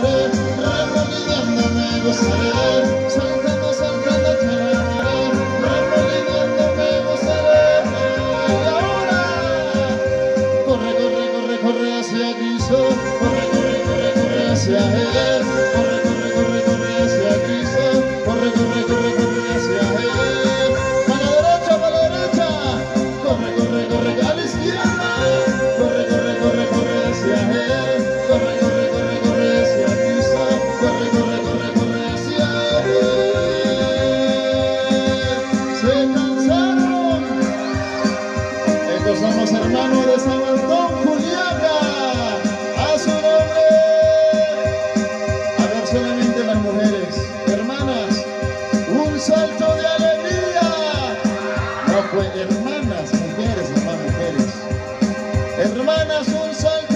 gozaré, me gozaré. de San Juliaca, a su nombre. A ver solamente las mujeres, hermanas, un salto de alegría. No fue hermanas, mujeres, hermanas, mujeres. Hermanas, un salto.